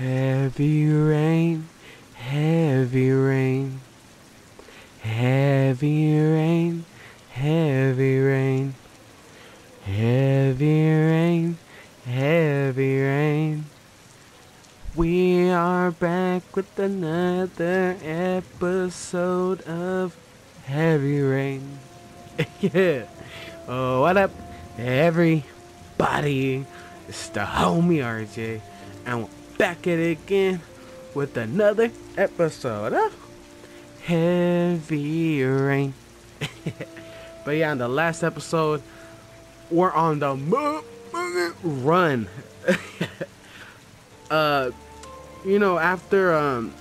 Heavy rain, heavy rain. Heavy rain, heavy rain. Heavy rain, heavy rain. We are back with another episode of Heavy Rain. yeah. Oh, what up, everybody? It's the homie RJ, and back at it again with another episode of Heavy Rain. but yeah, in the last episode, we're on the run. uh, you know, after um,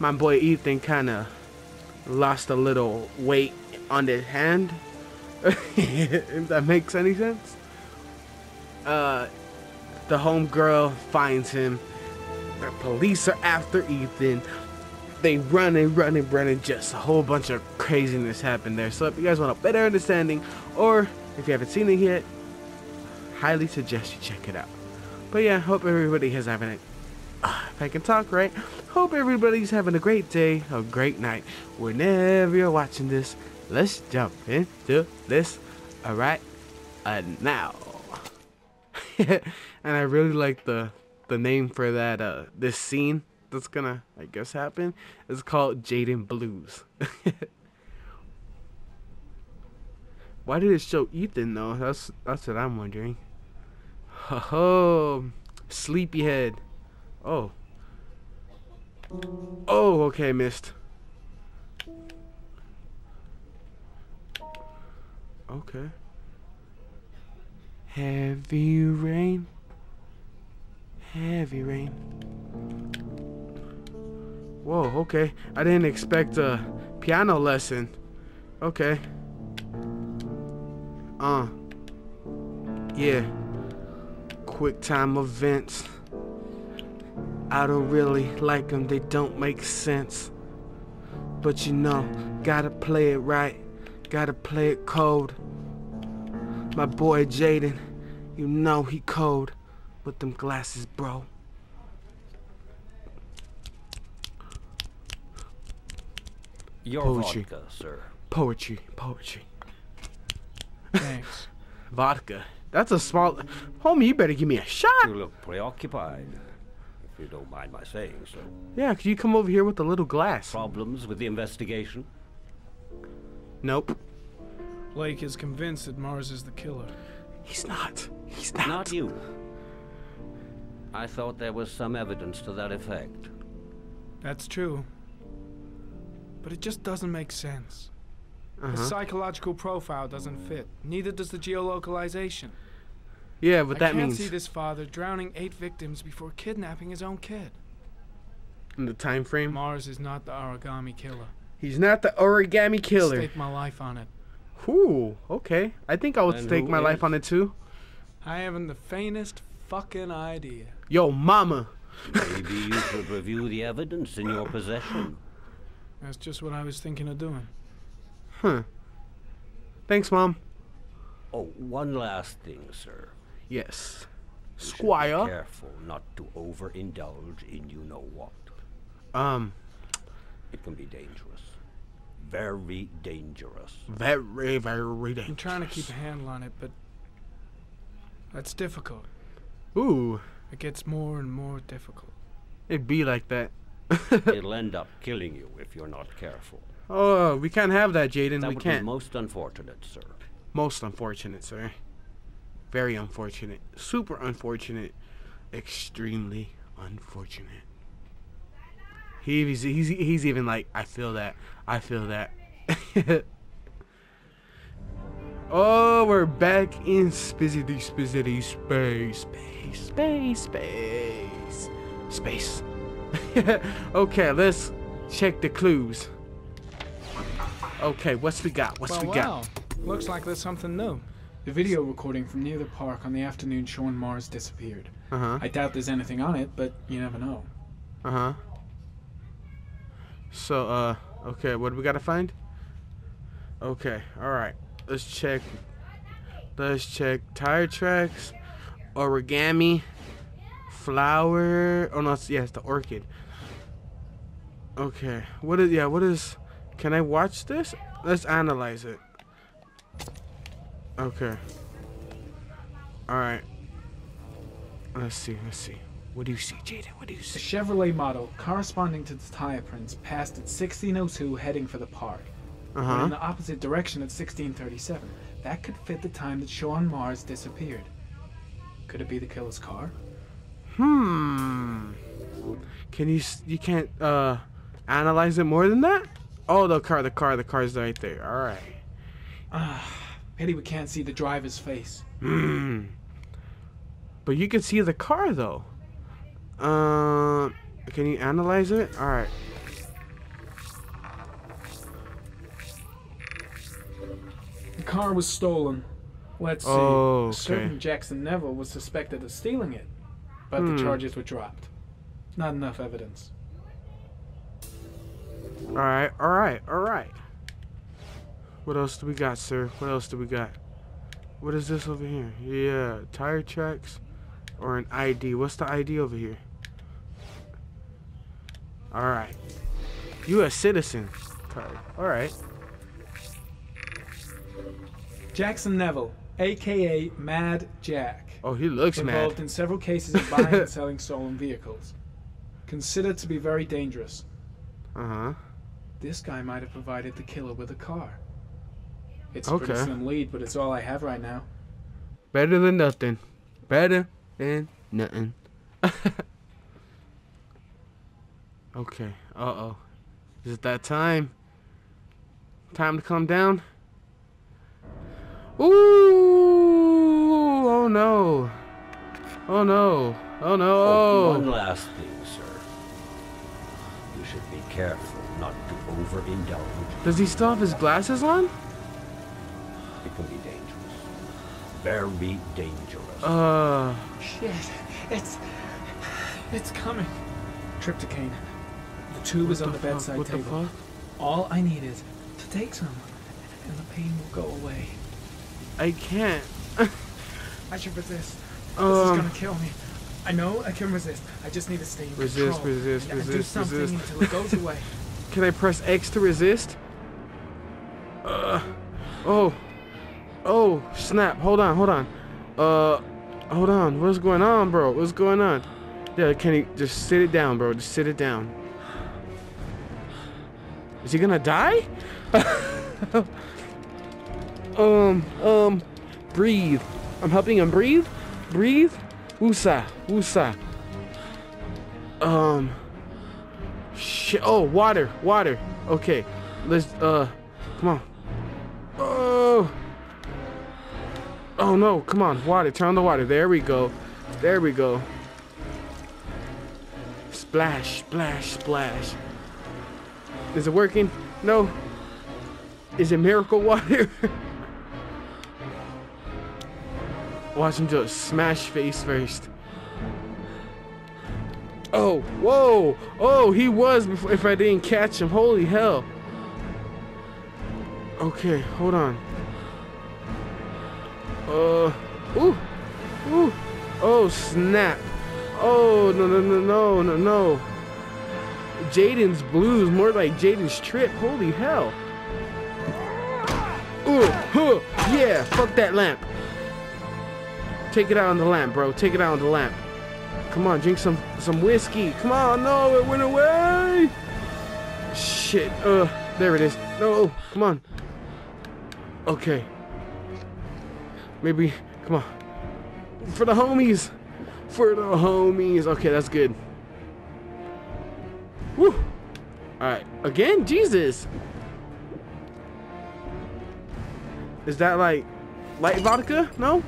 my boy Ethan kind of lost a little weight on his hand, if that makes any sense. Uh, the homegirl finds him. The police are after Ethan. They run and run and run and just a whole bunch of craziness happened there. So if you guys want a better understanding, or if you haven't seen it yet, highly suggest you check it out. But yeah, hope everybody is having it. Uh, if I can talk right, hope everybody's having a great day, a great night, whenever you're watching this. Let's jump into this. All right, uh, now. and I really like the the name for that uh this scene that's gonna I guess happen. It's called Jayden Blues. Why did it show Ethan though? That's that's what I'm wondering. Oh, sleepyhead. Oh. Oh, okay, missed. Okay. Heavy rain. Heavy rain. Whoa, okay. I didn't expect a piano lesson. Okay. Uh. Yeah. Quick time events. I don't really like them, they don't make sense. But you know, gotta play it right, gotta play it cold. My boy Jayden, you know he cold with them glasses, bro. Your Poetry. vodka, sir. Poetry, poetry. Thanks. Vodka. That's a small. Homie, you better give me a shot. You look preoccupied, if you don't mind my saying so. Yeah, could you come over here with a little glass? Problems with the investigation? Nope. Blake is convinced that Mars is the killer. He's not. He's not. Not you. I thought there was some evidence to that effect. That's true. But it just doesn't make sense. The Uh-huh. psychological profile doesn't fit. Neither does the geolocalization. Yeah, but I that means. I can't see this father drowning eight victims before kidnapping his own kid. in the time frame. Mars is not the origami killer. He's not the origami killer. Stake my life on it. Ooh, okay. I think I would And stake who my life on it too. I haven't the faintest fucking idea. Yo, mama. Maybe you should review the evidence in your possession. That's just what I was thinking of doing. Huh. Thanks, mom. Oh, one last thing, sir. Yes. You should be Squire. careful not to overindulge in you know what. Um, It can be dangerous. Very dangerous. very, very dangerous. I'm trying to keep a handle on it, but that's difficult. Ooh, It gets more and more difficult. it'd be like that. It'll end up killing you if you're not careful. oh, we can't have that, Jayden. That We would can't. be most unfortunate, sir. Most unfortunate, sir. Very unfortunate. Super unfortunate. Extremely unfortunate. He, he's, he's, he's even like, I feel that. I feel that. oh, we're back in spizzity, spizzity, space, space, space, space, space. okay, let's check the clues. Okay, what's we got? What's well, we got? wow. Looks like there's something new. The video recording from near the park on the afternoon Shaun Mars disappeared. Uh huh. I doubt there's anything on it, but you never know. Uh huh. So, uh, okay, what do we gotta find? Okay, alright. Let's check. Let's check tire tracks, origami, Flower. Oh no, it's, yeah, it's the orchid. Okay. What is? Yeah. What is? Can I watch this? Let's analyze it. Okay. All right. Let's see. Let's see. What do you see, Jayden? What do you see? The? Chevrolet model, corresponding to the tire prints, passed at 1602 heading for the park. Uh but in the opposite direction at 1637. That could fit the time that Shaun Mars disappeared. Could it be the killer's car? Hmm. Can you? You can't uh analyze it more than that? Oh, the car. The car. The car's right there. All right. Ah, pity we can't see the driver's face. Hmm. But you can see the car though. Um, can you analyze it? All right. The car was stolen. Let's see. Oh, A certain. Jackson Neville was suspected of stealing it, but Hmm. the charges were dropped. Not enough evidence. All right. All right. All right. What else do we got, sir? What else do we got? What is this over here? Yeah, tire tracks or an ID. What's the ID over here? All right. You a citizen card. All right. Jackson Neville, aka Mad Jack, Oh, he looks involved mad. in several cases of buying and selling stolen vehicles. Considered to be very dangerous. Uh huh. This guy might have provided the killer with a car. It's a pretty slim lead, but it's all I have right now. Better than nothing. Better than nothing. okay. Uh oh. Is it that time? Time to calm down? Ooh! Oh no. Oh no. Oh no. Oh, one last thing, sir. You should be careful not to overindulge. Does he still have his glasses on? It can be dangerous. Very dangerous. Uh. Shit, it's it's coming. Triptocaine. The tube is what on the fuck? bedside What table. the fuck? All I need is to take some, and the pain will go away. I can't. I should resist. This is Um. gonna kill me. I know I can resist. I just need to stay in Resist, control. resist, and, and do resist, something resist. until it goes away. Can I press X to resist? Uh, oh, oh, snap! Hold on, hold on. Uh, hold on. What's going on, bro? What's going on? Yeah, can you just sit it down, bro? Just sit it down. Is he gonna die? um, um, breathe. I'm helping him breathe. Breathe. Woosah, woosah. Um. Shit. Oh, water, water. Okay, let's. Uh, come on. Oh no! Come on, water. Turn on the water. There we go. There we go. Splash, splash, splash. Is it working? No. Is it miracle water? Watch him just smash face first. Oh, whoa! Oh, he was before if I didn't catch him. Holy hell. Okay, hold on. Uh, ooh, ooh, oh snap! Oh no no no no no no! Jayden's blues more like Jayden's trip. Holy hell! Ooh, huh, yeah! Fuck that lamp. Take it out on the lamp, bro. Take it out on the lamp. Come on, drink some some whiskey. Come on, no, it went away. Shit. Uh, there it is. No, come on. Okay. Maybe. Come on. For the homies. For the homies. Okay, that's good. Woo. All right. Again, Jesus. Is that like light vodka? No.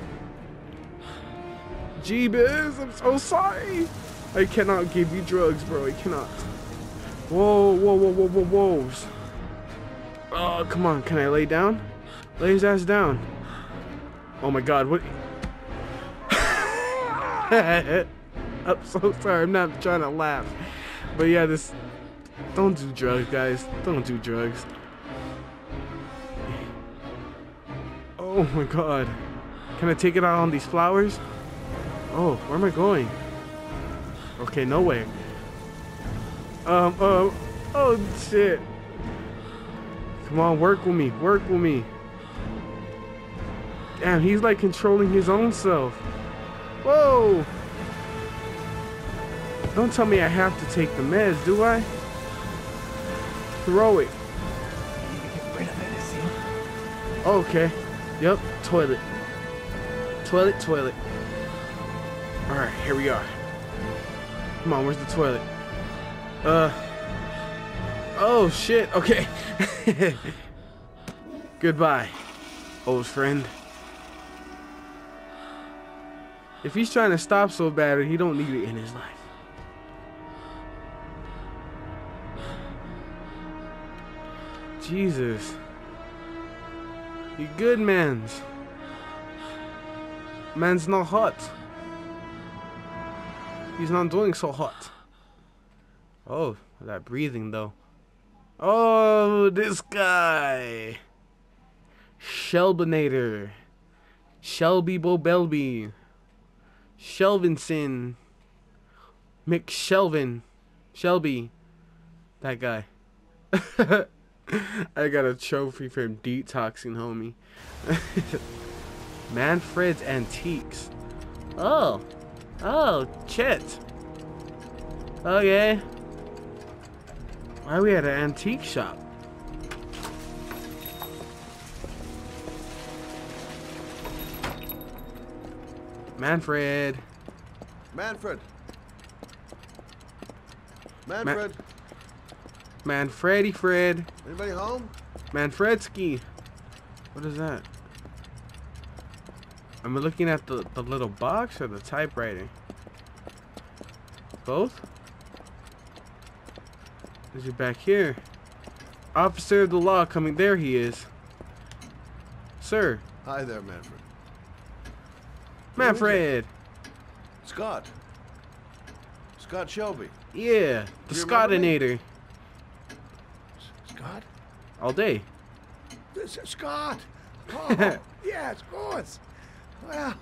Jeebus, I'm so sorry. I cannot give you drugs, bro. I cannot. Whoa, whoa, whoa, whoa, whoa, whoa. Oh, come on. Can I lay down? Lay his ass down. Oh my god, what? I'm so sorry. I'm not trying to laugh. But yeah, this. Don't do drugs, guys. Don't do drugs. Oh my god. Can I take it out on these flowers? Oh, where am I going? Okay, nowhere. Um, um, oh shit. Come on, work with me, work with me. Damn, he's like controlling his own self. Whoa! Don't tell me I have to take the meds, do I? Throw it. Okay. Yep, toilet. Toilet, toilet. Alright, here we are. Come on, where's the toilet? Uh. Oh, shit. Okay. Goodbye, old friend. If he's trying to stop so bad, he don't need it in his life. Jesus. You good, mans. Man's not hot. He's not doing so hot. Oh, that breathing though. Oh, this guy. Shelbinator. Shelby Bobelby. Shelvinson. McShelvin. Shelby. That guy. I got a trophy for detoxing, homie. Manfred's Antiques. Oh. Oh, Chet. Okay. Why are we at an antique shop? Manfred. Manfred. Manfred. Manfredi Fred. Anybody home? Manfredsky. What is that? Am I looking at the, the little box or the typewriter? Both? Is he back here? Officer of the law coming. There he is. Sir. Hi there, Manfred. Manfred. Scott. Scott Shelby. Yeah. The You? Scottinator. Scott? All day. This is Scott. Oh, yes, of course. Well,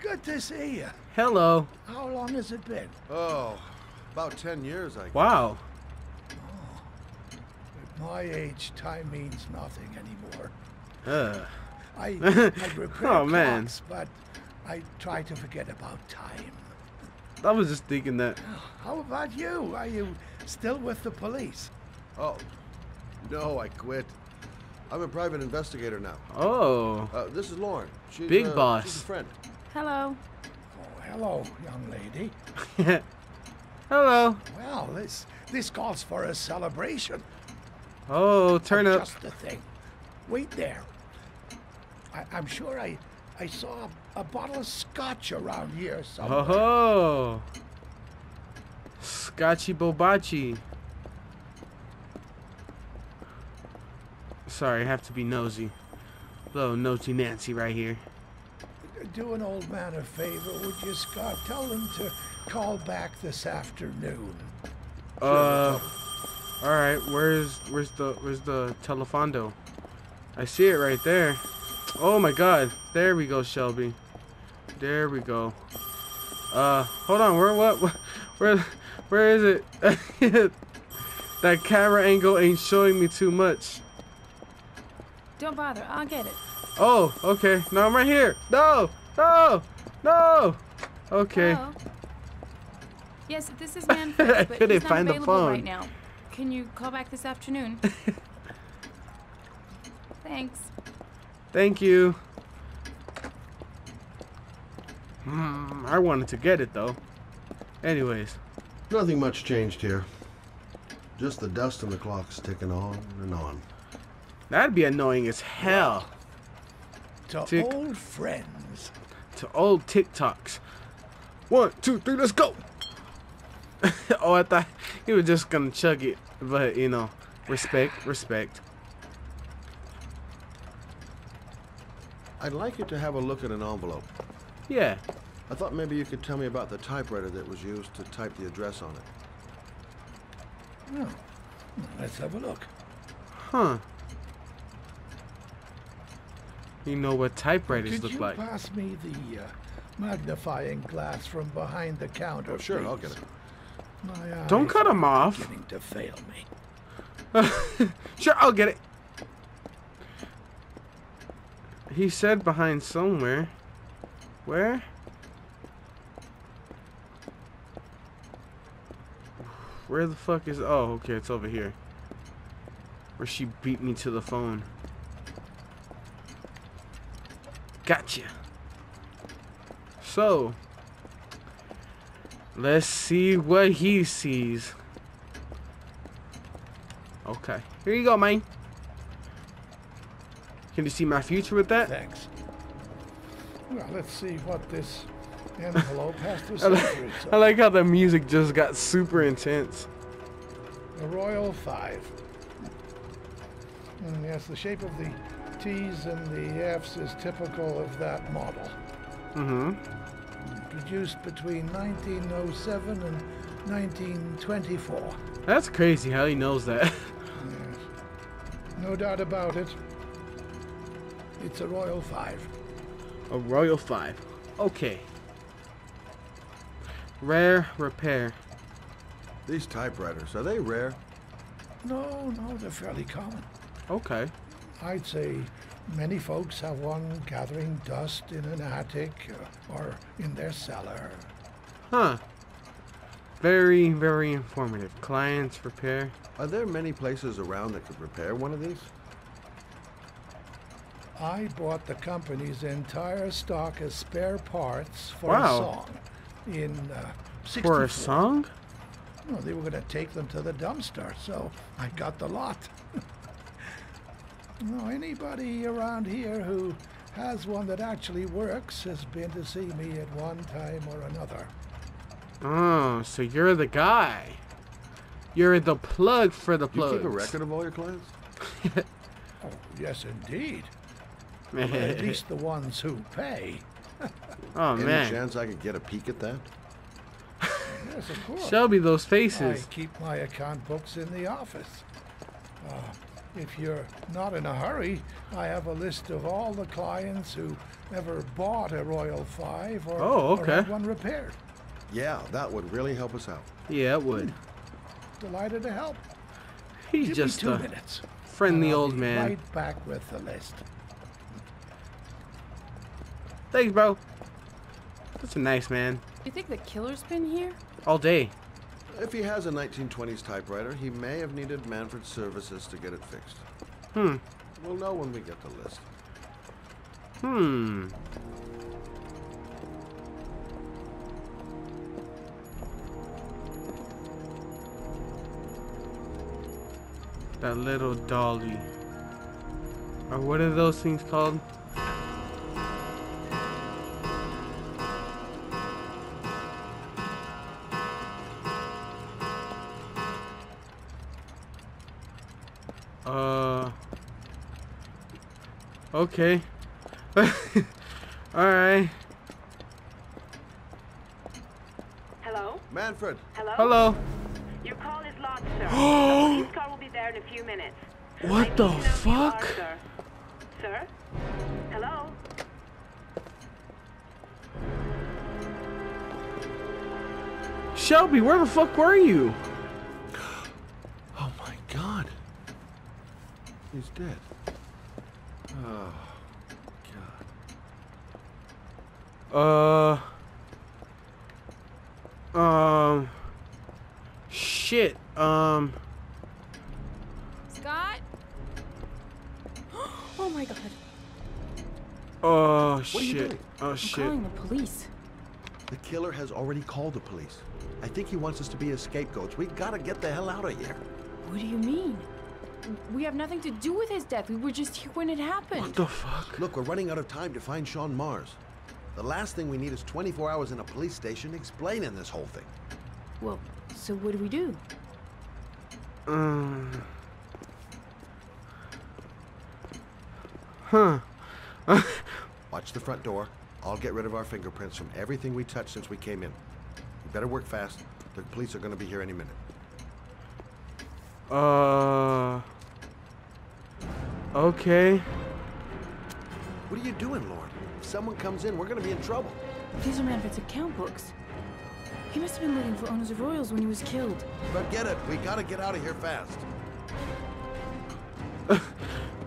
good to see you. Hello. How long has it been? Oh, about 10 years, I guess. Wow. At my age, time means nothing anymore. Uh. I, I repair Oh, man. clocks, but I try to forget about time. I was just thinking that. How about you? Are you still with the police? Oh, no, I quit. I'm a private investigator now. Oh. Uh, this is Lauren. She's, Big uh, boss. She's a friend. Hello. Oh, hello, young lady. Hello. Well, this this calls for a celebration. Oh, turn of up. Just the thing. Wait there. I, I'm sure I I saw a, a bottle of scotch around here somewhere. Oh. Scotchy Bobachi. Sorry, I have to be nosy. Little nosy Nancy right here. Do an old man a favor, would you, Scott? Tell him to call back this afternoon. Uh, all right. Where's where's the where's the telefondo? I see it right there. Oh my God! There we go, Shelby. There we go. Uh, hold on. Where what? Where where is it? that camera angle ain't showing me too much. Don't bother. I'll get it. Oh, okay. Now I'm right here. No, no, no. Okay. Hello? Yes, this is Manfred, but couldn't he's not find the available phone. right now. Can you call back this afternoon? Thanks. Thank you. Hmm, I wanted to get it though. Anyways, Nothing much changed here. Just the dust on the clock's ticking on and on. that'd be annoying as hell To Tick. old friends. to old TikToks. One, two, three, let's go. oh, I thought he was just gonna chug it, but you know, respect, respect. I'd like you to have a look at an envelope. Yeah. I thought maybe you could tell me about the typewriter that was used to type the address on it. Oh, let's have a look. Huh. You know what typewriters Could look you like? pass me the uh, magnifying glass from behind the counter, Oh, sure, I'll get it. My Don't cut him off. Beginning to fail me. Sure, I'll get it. He said behind somewhere. Where? Where the fuck is... Oh, okay, it's over here. Where she beat me to the phone. Gotcha. So, let's see what he sees. Okay, here you go, man. Can you see my future with that? Thanks. Well, let's see what this envelope has to I say like, I like how the music just got super intense. The Royal Five. And yes, the shape of the T's and the F's is typical of that model. Mm-hmm. Produced between 1907 and 1924. That's crazy how he knows that. Yes. No doubt about it. It's a Royal Five. A Royal 5. Okay. Rare repair. These typewriters, are they rare? No, no, they're fairly common. Okay. I'd say many folks have one gathering dust in an attic uh, or in their cellar. Huh. Very, very informative. Clients repair. Are there many places around that could repair one of these? I bought the company's entire stock as spare parts for Wow. a song in uh, 64. For a song? No, they were going to take them to the dumpster, so I got the lot. no, anybody around here who has one that actually works has been to see me at one time or another. Oh, so you're the guy. You're the plug for the plug. You plugs. keep a record of all your clients? Oh, yes, indeed. At least the ones who pay. oh Any man. chance I could get a peek at that? Yes, of course. Shelby, those faces. I faces. keep my account books in the office. Uh, if you're not in a hurry, I have a list of all the clients who ever bought a Royal Five or, Oh, or had one repaired. Yeah, that would really help us out. Yeah, it would. Delighted to help. He's Give just me two a minutes. friendly I'll old man. Right back with the list. Thanks, bro. That's a nice man. You think the killer's been here? All day. If he has a 1920s typewriter, he may have needed Manfred's services to get it fixed. Hmm. We'll know when we get the list. Hmm. That little dolly. Or what are those things called? Okay. Alright. Hello? Manfred! Hello? Hello. Your call is lodged, sir. a police car will be there in a few minutes. I What need the to know who you are, fuck? sir. Sir? Hello? Shelby, where the fuck were you? Oh my god. He's dead. Oh, God. Uh. Um. Shit. Um. Scott? oh my god. Oh are you shit. doing? Oh I'm shit. calling the police. The killer has already called the police. I think he wants us to be his scapegoats. We gotta get the hell out of here. What do you mean? We have nothing to do with his death. We were just here when it happened. What the fuck? Look, we're running out of time to find Shaun Mars. The last thing we need is 24 hours in a police station explaining this whole thing. Well, so what do we do? Um. Huh. Watch the front door. I'll get rid of our fingerprints from everything we touched since we came in. We better work fast. The police are gonna be here any minute. Uh. Okay. What are you doing, Lord? If someone comes in, we're gonna be in trouble. These are Manfred's account books. He must have been looking for owners of Royals when he was killed. Forget it. We gotta get out of here fast.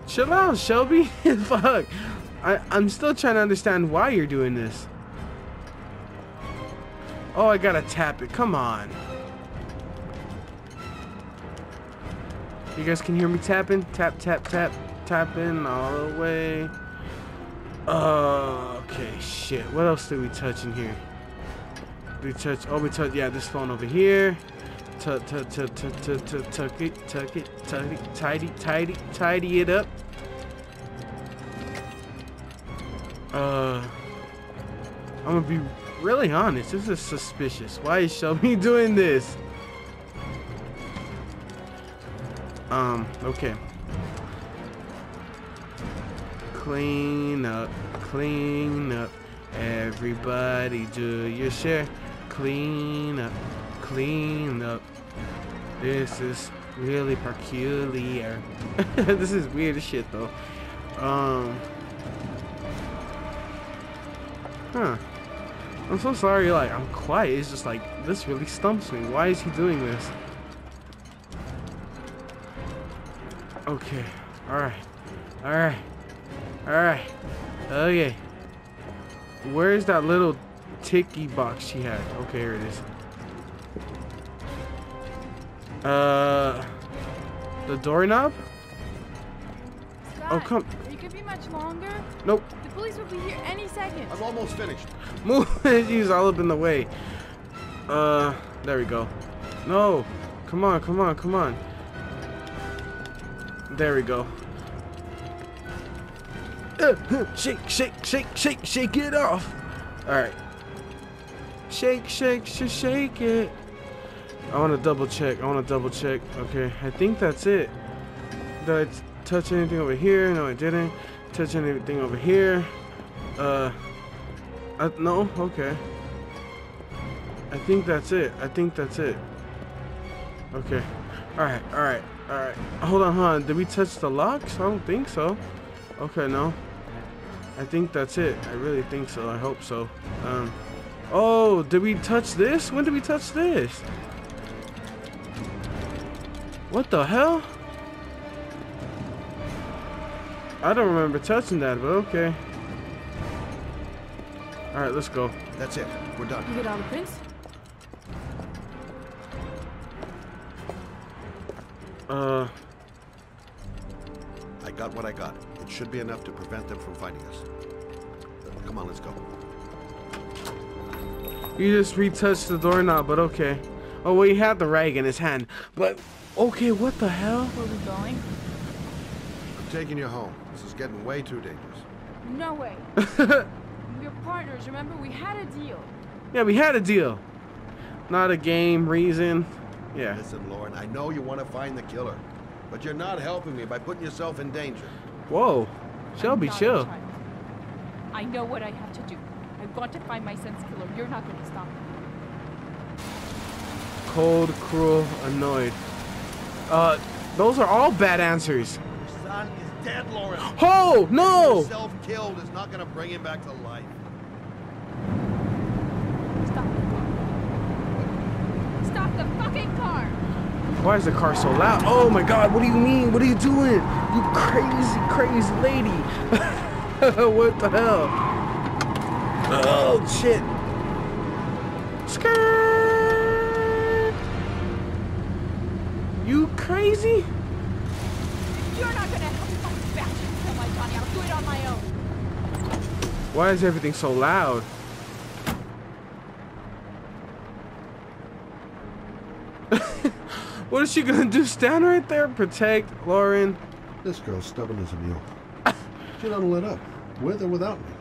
Chill out, Shelby. Fuck. I, I'm still trying to understand why you're doing this. Oh, I gotta tap it. Come on. You guys can hear me tapping? Tap, tap, tap. Tapping all the way. Uh, okay, shit. What else did we touch in here? We touch, oh, we touch, yeah, this phone over here. Tuck, tuck, tuck, tuck, tuck, tuck, tuck it, tuck it, tuck it, tidy, tidy, tidy it up. Uh, I'm gonna be really honest. This is suspicious. Why is Shelby doing this? Um, okay. Clean up, clean up. Everybody do your share. Clean up, clean up. This is really peculiar. this is weird shit though. Um. Huh. I'm so sorry, like, I'm quiet. It's just like, this really stumps me. Why is he doing this? Okay. Alright. Alright. Alright. Okay. Where's that little ticky box she had? Okay, here it is. Uh, the doorknob? Scott, Oh, come- You could be much longer. Nope. The police will be here any second. I'm almost finished. Move. She's all up in the way. Uh, there we go. No. Come on, come on, come on. There we go. Uh, uh, shake, shake, shake, shake, shake it off. All right. Shake, shake, sh shake it. I want to double check. I want to double check. Okay, I think that's it. Did I touch anything over here? No, I didn't. Touch anything over here? Uh, uh, no? Okay. I think that's it. I think that's it. Okay. Alright, alright, alright. Hold on, hold on. Did we touch the locks? I don't think so. Okay, no. I think that's it. I really think so. I hope so. Um. Oh, did we touch this? When did we touch this? What the hell? I don't remember touching that, but okay. Alright, let's go. That's it. We're done. You get all the prints? Uh, I got what I got. It should be enough to prevent them from finding us. Come on, let's go. you just retouched the doorknob, but okay. Oh, well, he had the rag in his hand. But, okay, what the hell? Where are we going? I'm taking you home. This is getting way too dangerous. No way. We're partners, remember? We had a deal. Yeah, we had a deal. Not a game, reason. Yeah. Listen, Lauren, I know you want to find the killer, but you're not helping me by putting yourself in danger. Whoa. Shelby, I'm not a chill. I know what I have to do. I've got to find my son's killer. You're not going to stop me. Cold, cruel, annoyed. Uh, those are all bad answers. Your son is dead, Lauren. Oh, no! Self-killed is not going to bring him back to life. Stop the car. Stop the fucking car! Why is the car so loud? Oh my god, what do you mean? What are you doing? You crazy, crazy lady. what the hell? Oh, shit. Skirt. You crazy? You're not to help me bastard and kill my Johnny. I'll do it on my own. Why is everything so loud? What is she gonna do? Stand right there, protect Lauren. This girl's stubborn as a mule. She don't let up, with or without me.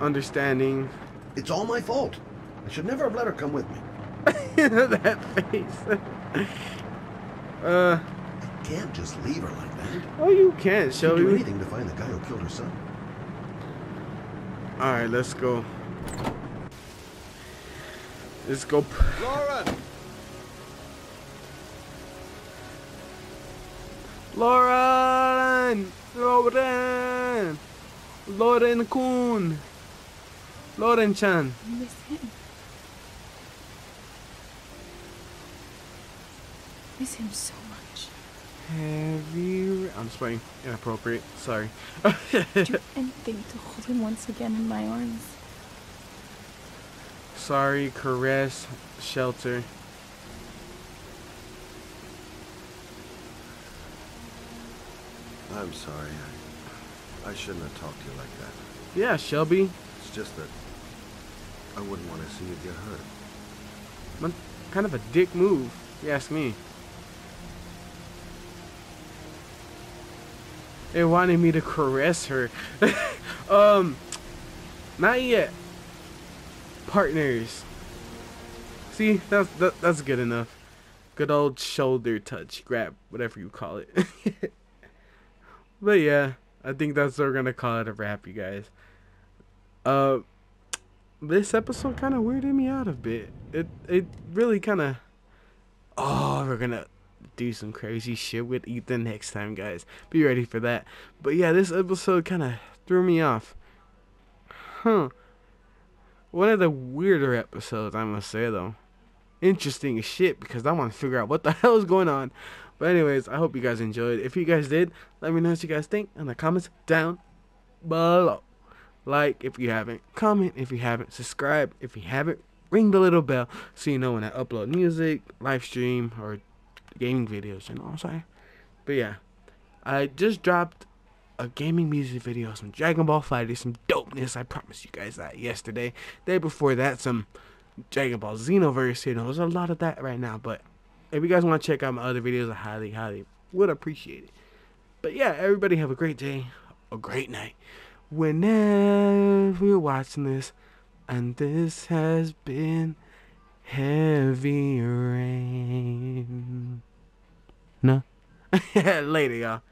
Understanding. It's all my fault. I should never have let her come with me. that face. uh, I can't just leave her like that. oh, you can't, She'd do anything to find the guy who killed her son. All right, let's go. Let's go. Lauren! Lauren! Lauren! Lauren Kun! Lauren Chan! I miss him. I miss him so much. Have you. I'm spraying inappropriate, sorry. Do anything to hold him once again in my arms. Sorry, caress, shelter. I'm sorry. I, I shouldn't have talked to you like that. Yeah, Shelby. It's just that I wouldn't want to see you get hurt. Kind of a dick move, you ask me. They wanted me to caress her. um, not yet. Partners. See, that's that, that's good enough. Good old shoulder touch, grab, whatever you call it. but yeah, I think that's what we're gonna call it a wrap, you guys. Uh, this episode kind of weirded me out a bit. It it really kind of. Oh, we're gonna do some crazy shit with Ethan next time, guys. Be ready for that. But yeah, this episode kind of threw me off. Huh. One of the weirder episodes, I must say, though. Interesting as shit because I want to figure out what the hell is going on. But anyways, I hope you guys enjoyed. If you guys did, let me know what you guys think in the comments down below. Like if you haven't, comment if you haven't, subscribe if you haven't, ring the little bell so you know when I upload music, live stream, or gaming videos, you know what I'm saying? But yeah, I just dropped a gaming music video, some Dragon Ball FighterZ, some dopeness. I promise you guys that yesterday. Day before that, some Dragon Ball Xenoverse. You know, there's a lot of that right now. But if you guys want to check out my other videos, I highly, highly would appreciate it. But yeah, everybody have a great day, a great night. Whenever you're watching this, and this has been heavy rain. No? Later, y'all.